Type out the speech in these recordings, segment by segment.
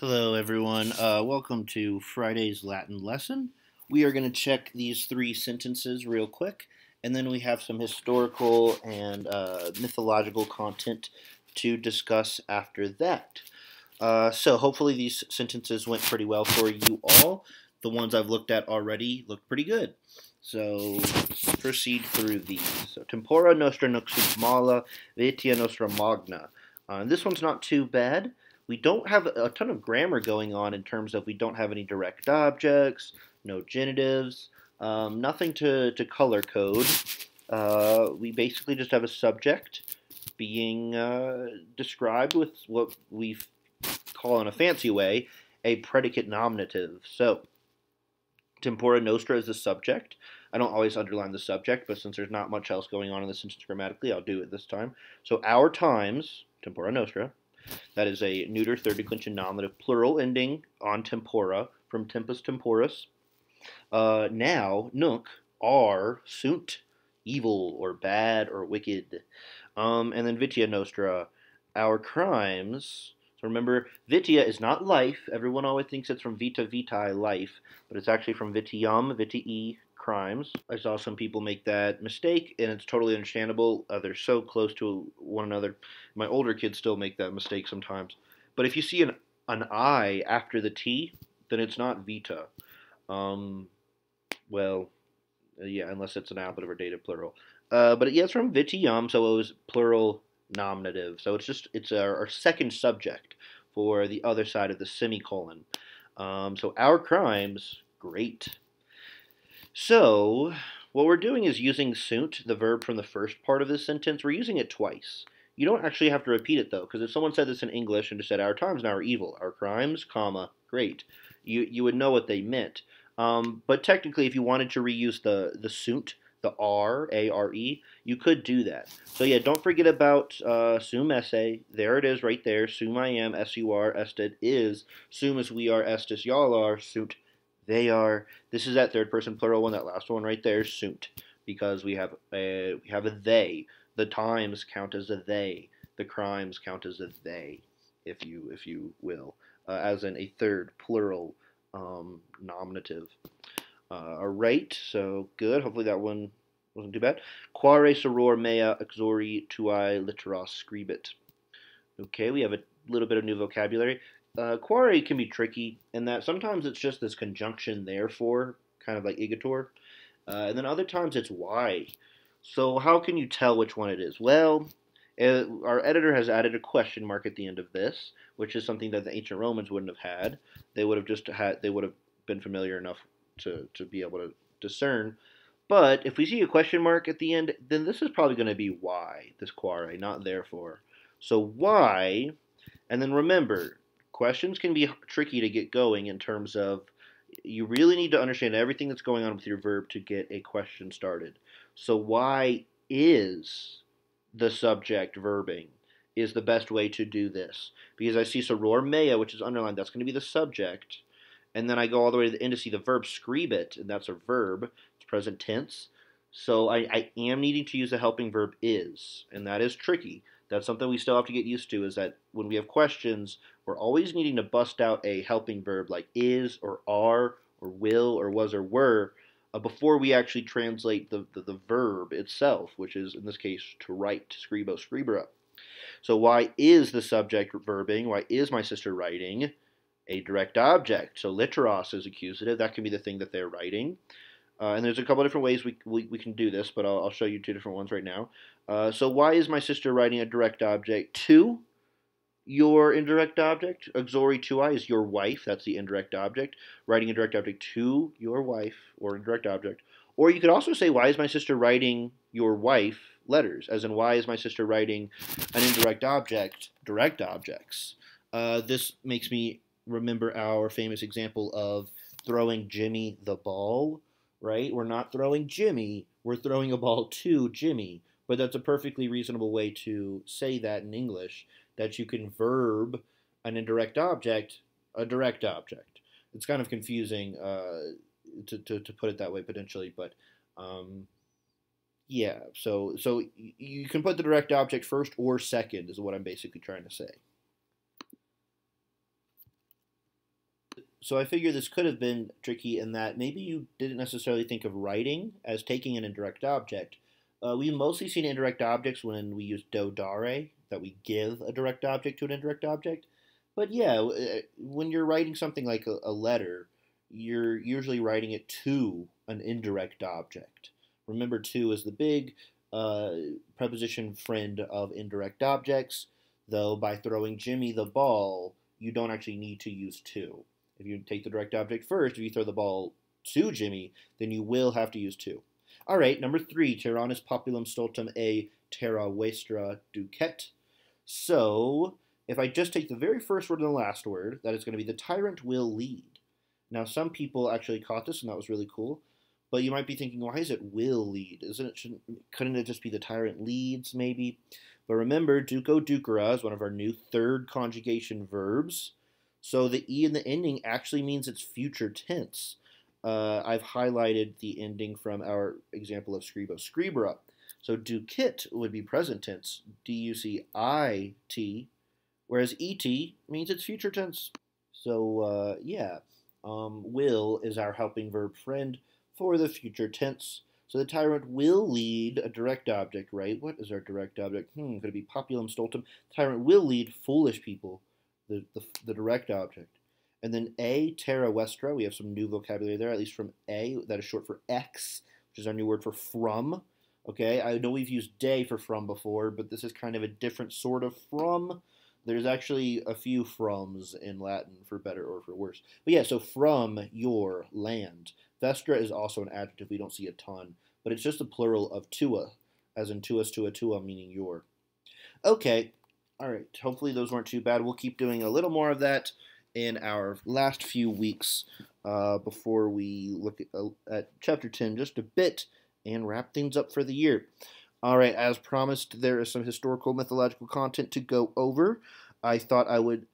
Hello, everyone. Uh, welcome to Friday's Latin lesson. We are going to check these three sentences real quick, and then we have some historical and uh, mythological content to discuss after that. Uh, so, hopefully, these sentences went pretty well for you all. The ones I've looked at already look pretty good. So, proceed through these. So, tempora nostra nuxit mala, vitia nostra magna. Uh, this one's not too bad we don't have a ton of grammar going on in terms of we don't have any direct objects, no genitives, um, nothing to, to color code. Uh, we basically just have a subject being uh, described with what we call in a fancy way a predicate nominative. So, tempora nostra is the subject. I don't always underline the subject, but since there's not much else going on in the sentence grammatically, I'll do it this time. So, our times, tempora nostra, that is a neuter third declension nominative, plural ending on tempora from tempus temporis. Uh, now, nunc, are, sunt, evil or bad or wicked. Um, and then vitia nostra, our crimes. So remember, vitia is not life. Everyone always thinks it's from vita vitae, life, but it's actually from vitium, vitii, crimes. I saw some people make that mistake, and it's totally understandable. Uh, they're so close to one another. My older kids still make that mistake sometimes. But if you see an an I after the T, then it's not Vita. Um, well, uh, yeah, unless it's an ablative or dative plural. Uh, but yeah, it's from vitium, so it was plural nominative. So it's just it's our, our second subject for the other side of the semicolon. Um, so our crimes, great. So, what we're doing is using sunt, the verb from the first part of this sentence. We're using it twice. You don't actually have to repeat it though, because if someone said this in English and just said our times now are evil, our crimes, comma, great, you you would know what they meant. Um, but technically, if you wanted to reuse the the sunt, the R A R E, you could do that. So yeah, don't forget about uh, sum esse. There it is, right there. Sum I am, S U R, ested is. Sum as we are, estis y'all are, sunt they are. This is that third person plural one. That last one right there, sunt, because we have a we have a they. The times count as a they. The crimes count as a they, if you if you will, uh, as in a third plural um, nominative. Uh, all right, so good. Hopefully that one wasn't too bad. Quare soror mea uxori tuae litteros scribit. Okay, we have a little bit of new vocabulary uh, quare can be tricky in that sometimes it's just this conjunction therefore, kind of like igitur, uh, and then other times it's why. So how can you tell which one it is? Well, uh, our editor has added a question mark at the end of this, which is something that the ancient Romans wouldn't have had. They would have just had they would have been familiar enough to to be able to discern. But if we see a question mark at the end, then this is probably going to be why, this quare, not therefore. So why, and then remember, questions can be tricky to get going in terms of you really need to understand everything that's going on with your verb to get a question started. So why is the subject verbing is the best way to do this? Because I see soror mea, which is underlined, that's going to be the subject. And then I go all the way to the end to see the verb scribit, and that's a verb. It's present tense. So I, I am needing to use a helping verb is, and that is tricky. That's something we still have to get used to is that when we have questions, we're always needing to bust out a helping verb like is or are or will or was or were uh, before we actually translate the, the, the, verb itself, which is in this case to write, scribo, scribere. So why is the subject verbing? Why is my sister writing? A direct object. So litteros is accusative. That can be the thing that they're writing. Uh, and there's a couple different ways we, we, we can do this, but I'll, I'll, show you two different ones right now. Uh, so why is my sister writing a direct object to your indirect object? Exori tuae is your wife. That's the indirect object. Writing a direct object to your wife or indirect object. Or you could also say, why is my sister writing your wife letters? As in, why is my sister writing an indirect object, direct objects? Uh, this makes me remember our famous example of throwing Jimmy the ball right? We're not throwing Jimmy, we're throwing a ball to Jimmy. But that's a perfectly reasonable way to say that in English, that you can verb an indirect object a direct object. It's kind of confusing uh, to, to, to, put it that way potentially, but um, yeah. So so you can put the direct object first or second is what I'm basically trying to say. So I figure this could have been tricky in that maybe you didn't necessarily think of writing as taking an indirect object. Uh, we've mostly seen indirect objects when we use do dare, that we give a direct object to an indirect object. But yeah, uh, when you're writing something like a, a letter, you're usually writing it to an indirect object. Remember, to is the big uh, preposition friend of indirect objects, though by throwing Jimmy the ball, you don't actually need to use to. If you take the direct object first, if you throw the ball to Jimmy, then you will have to use to. All right, number three, Tyrannus populum stultum a terra vestra ducet. So, if I just take the very first word and the last word, that is going to be the tyrant will lead. Now, some people actually caught this, and that was really cool. But you might be thinking, why is it will lead? Isn't it? Shouldn't, couldn't it just be the tyrant leads, maybe? But remember, duco ducere is one of our new third conjugation verbs. So the e in the ending actually means it's future tense. Uh, I've highlighted the ending from our example of scribo scribere. So ducit would be present tense, D-U-C-I-T, whereas et means it's future tense. So uh, yeah, um, will is our helping verb friend for the future tense. So the tyrant will lead a direct object, right? What is our direct object? Hmm, could it be populum stultum? The tyrant will lead foolish people, the, the, the direct object. And then A, terra vestra, we have some new vocabulary there, at least from A, that is short for X, which is our new word for from. Okay, I know we've used day for from before, but this is kind of a different sort of from. There's actually a few froms in Latin for better or for worse. But yeah, so from your land. Vestra is also an adjective we don't see a ton, but it's just a plural of tua, as in tuas tua tua, meaning your. Okay, all right. Hopefully those weren't too bad. We'll keep doing a little more of that in our last few weeks uh, before we look at, uh, at chapter 10 just a bit and wrap things up for the year. All right, as promised, there is some historical mythological content to go over. I thought I would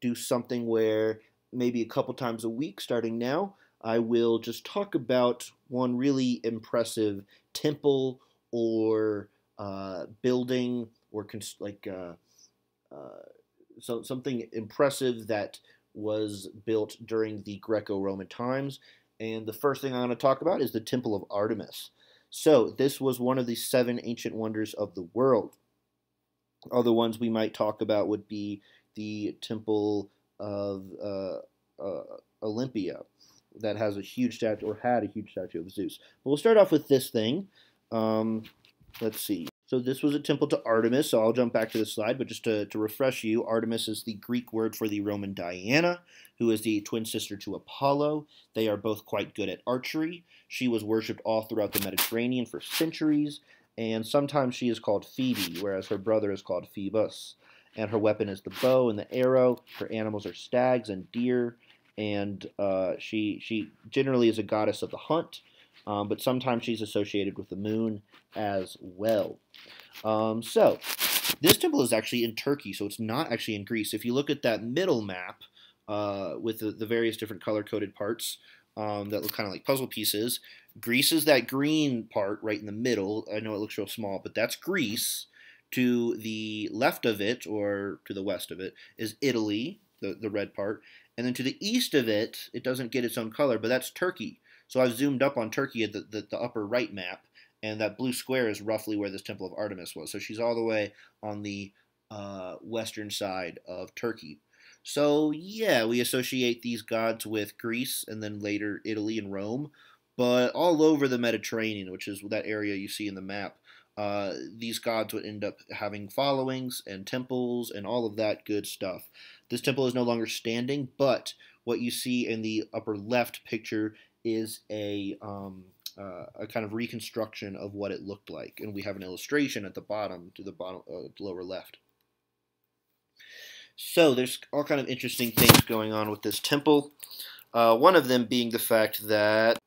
do something where maybe a couple times a week, starting now, I will just talk about one really impressive temple or uh, building or like uh, so something impressive that was built during the Greco-Roman times. And the first thing I'm going to talk about is the Temple of Artemis. So this was one of the seven ancient wonders of the world. Other ones we might talk about would be the Temple of uh, uh, Olympia that has a huge statue, or had a huge statue of Zeus. But we'll start off with this thing. Um, let's see. So this was a temple to Artemis, so I'll jump back to the slide, but just to, to refresh you, Artemis is the Greek word for the Roman Diana, who is the twin sister to Apollo. They are both quite good at archery. She was worshipped all throughout the Mediterranean for centuries, and sometimes she is called Phoebe, whereas her brother is called Phoebus. And her weapon is the bow and the arrow. Her animals are stags and deer, and uh, she she generally is a goddess of the hunt, um, but sometimes she's associated with the moon as well. Um, so this temple is actually in Turkey, so it's not actually in Greece. If you look at that middle map uh, with the, the, various different color-coded parts um, that look kind of like puzzle pieces, Greece is that green part right in the middle. I know it looks real small, but that's Greece. To the left of it, or to the west of it, is Italy, the, the red part. And then to the east of it, it doesn't get its own color, but that's Turkey. So I've zoomed up on Turkey at the, the, the, upper right map, and that blue square is roughly where this Temple of Artemis was. So she's all the way on the uh, western side of Turkey. So yeah, we associate these gods with Greece and then later Italy and Rome, but all over the Mediterranean, which is that area you see in the map, uh, these gods would end up having followings and temples and all of that good stuff. This temple is no longer standing, but what you see in the upper left picture is a, um, uh, a kind of reconstruction of what it looked like. And we have an illustration at the bottom to the bottom uh, lower left. So there's all kind of interesting things going on with this temple. Uh, one of them being the fact that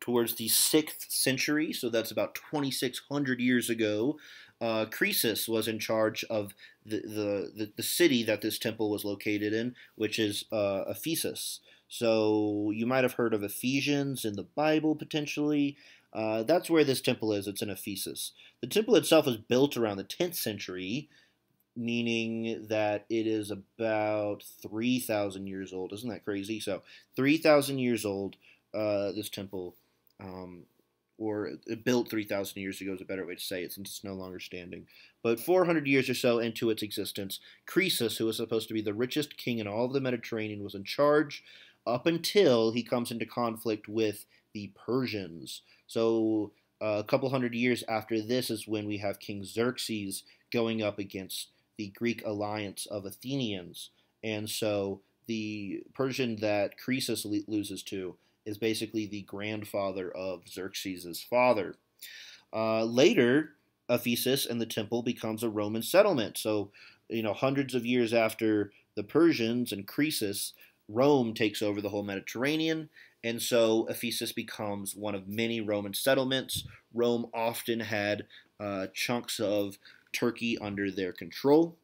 towards the 6th century, so that's about 2,600 years ago, uh, Croesus was in charge of the, the, the, the, city that this temple was located in, which is uh, Ephesus. So you might have heard of Ephesians in the Bible potentially. Uh, that's where this temple is. It's in Ephesus. The temple itself was built around the 10th century, meaning that it is about 3,000 years old. Isn't that crazy? So, 3,000 years old, uh, this temple, um, or built 3,000 years ago is a better way to say it since it's no longer standing. But 400 years or so into its existence, Croesus, who was supposed to be the richest king in all of the Mediterranean, was in charge up until he comes into conflict with the Persians. So, uh, a couple hundred years after this is when we have King Xerxes going up against the Greek alliance of Athenians. And so the Persian that Croesus loses to is basically the grandfather of Xerxes' father. Uh, later, Ephesus and the temple becomes a Roman settlement. So, you know, hundreds of years after the Persians and Croesus, Rome takes over the whole Mediterranean, and so Ephesus becomes one of many Roman settlements. Rome often had uh, chunks of Turkey under their control.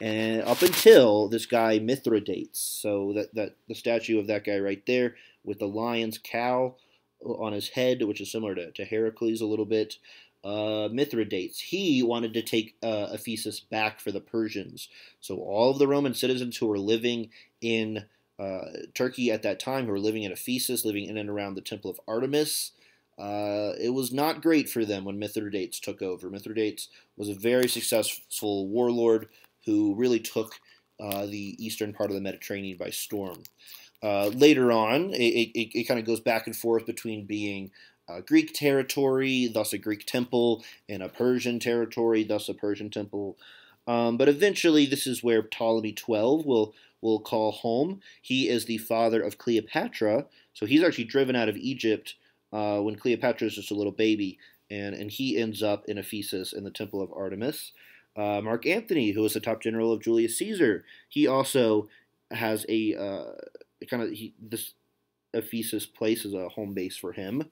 And up until this guy Mithridates, so that, that the statue of that guy right there with the lion's cowl on his head, which is similar to, to Heracles a little bit, uh, Mithridates. He wanted to take uh, Ephesus back for the Persians. So all of the Roman citizens who were living in uh, Turkey at that time, who were living in Ephesus, living in and around the Temple of Artemis, uh, it was not great for them when Mithridates took over. Mithridates was a very successful warlord who really took uh, the eastern part of the Mediterranean by storm. Uh, later on, it, it, it kind of goes back and forth between being Greek territory, thus a Greek temple, and a Persian territory, thus a Persian temple. Um, but eventually, this is where Ptolemy XII will will call home. He is the father of Cleopatra, so he's actually driven out of Egypt uh, when Cleopatra is just a little baby, and, and he ends up in Ephesus in the Temple of Artemis. Uh, Mark Antony, who was the top general of Julius Caesar, he also has a uh, kind of he, this Ephesus place as a home base for him,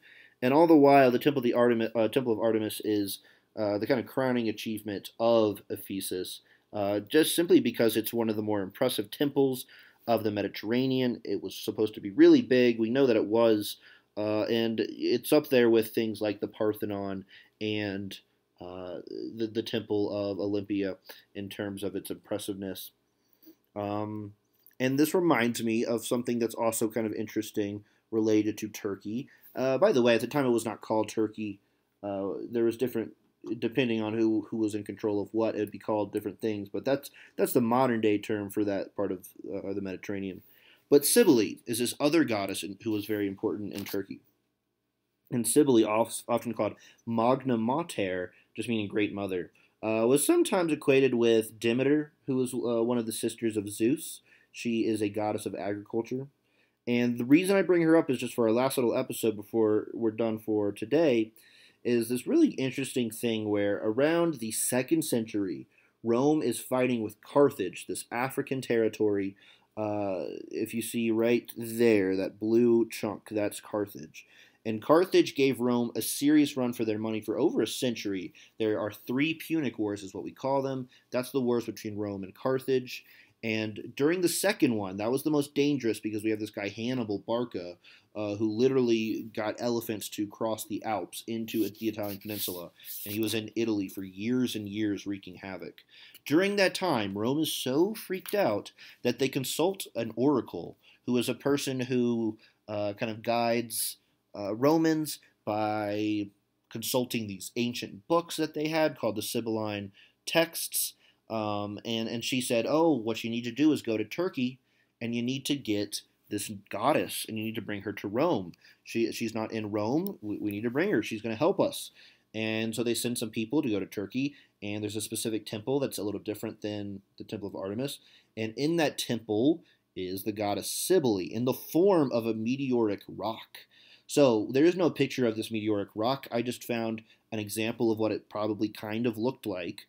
and all the while the Temple of the Artemis, uh, Temple of Artemis is uh, the kind of crowning achievement of Ephesus, uh, just simply because it's one of the more impressive temples of the Mediterranean. It was supposed to be really big. We know that it was uh, and it's up there with things like the Parthenon and uh, the, the Temple of Olympia in terms of its impressiveness. Um, and this reminds me of something that's also kind of interesting related to Turkey. Uh, by the way, at the time it was not called Turkey. Uh, there was different, depending on who, who was in control of what, it would be called different things. But that's that's the modern day term for that part of uh, the Mediterranean. But Cybele is this other goddess who was very important in Turkey. And Cybele, often called Magna Mater, just meaning Great Mother, uh, was sometimes equated with Demeter, who was uh, one of the sisters of Zeus. She is a goddess of agriculture. And the reason I bring her up is just for our last little episode before we're done for today, is this really interesting thing where around the second century, Rome is fighting with Carthage, this African territory uh, if you see right there, that blue chunk, that's Carthage. And Carthage gave Rome a serious run for their money for over a century. There are three Punic Wars, is what we call them. That's the wars between Rome and Carthage. And during the second one, that was the most dangerous because we have this guy Hannibal Barca, uh, who literally got elephants to cross the Alps into the Italian peninsula. And he was in Italy for years and years wreaking havoc. During that time, Rome is so freaked out that they consult an oracle, who is a person who uh, kind of guides uh, Romans by consulting these ancient books that they had called the Sibylline texts. Um, and, and she said, Oh, what you need to do is go to Turkey and you need to get this goddess and you need to bring her to Rome. She, she's not in Rome. We, we need to bring her. She's going to help us. And so they send some people to go to Turkey, and there's a specific temple that's a little different than the Temple of Artemis. And in that temple is the goddess Cybele in the form of a meteoric rock. So there is no picture of this meteoric rock. I just found an example of what it probably kind of looked like.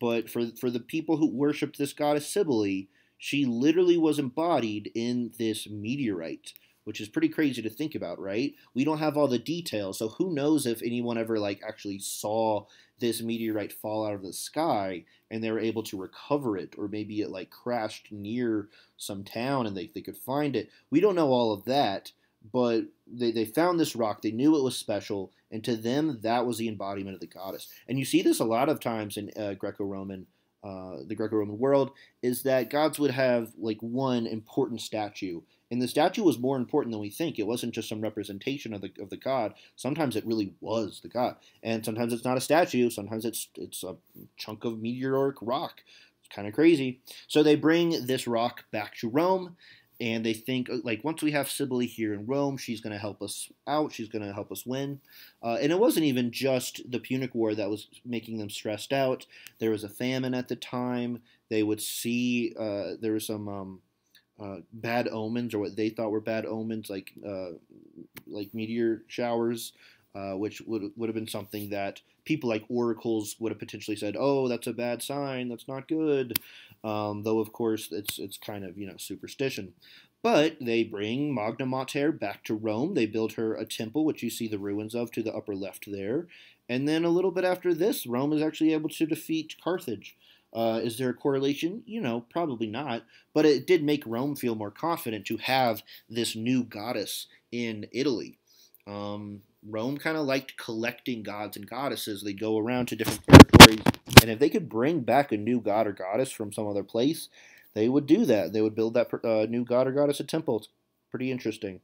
But for, for the people who worshipped this goddess Cybele, she literally was embodied in this meteorite which is pretty crazy to think about, right? We don't have all the details, so who knows if anyone ever like actually saw this meteorite fall out of the sky and they were able to recover it, or maybe it like crashed near some town and they, they could find it. We don't know all of that, but they, they found this rock. They knew it was special, and to them, that was the embodiment of the goddess. And you see this a lot of times in uh, Greco-Roman, uh, the Greco-Roman world, is that gods would have like one important statue, and the statue was more important than we think. It wasn't just some representation of the of the god. Sometimes it really was the god, and sometimes it's not a statue. Sometimes it's it's a chunk of meteoric rock. It's kind of crazy. So they bring this rock back to Rome and they think uh, like once we have Cybele here in Rome, she's going to help us out. She's going to help us win. Uh, and it wasn't even just the Punic War that was making them stressed out. There was a famine at the time. They would see uh, there were some um, uh, bad omens or what they thought were bad omens, like uh, like meteor showers. Uh, which would would have been something that people like oracles would have potentially said, "Oh, that's a bad sign. That's not good." Um, though, of course, it's it's kind of you know superstition. But they bring Magna Mater back to Rome. They build her a temple, which you see the ruins of to the upper left there. And then a little bit after this, Rome is actually able to defeat Carthage. Uh, is there a correlation? You know, probably not. But it did make Rome feel more confident to have this new goddess in Italy. Um, Rome kind of liked collecting gods and goddesses. They go around to different and if they could bring back a new god or goddess from some other place, they would do that. They would build that uh, new god or goddess a temple. It's pretty interesting.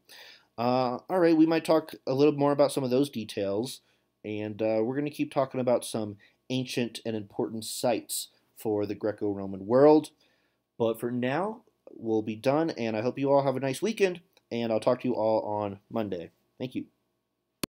Uh, all right, we might talk a little more about some of those details, and uh, we're going to keep talking about some ancient and important sites for the Greco Roman world. But for now, we'll be done, and I hope you all have a nice weekend, and I'll talk to you all on Monday. Thank you.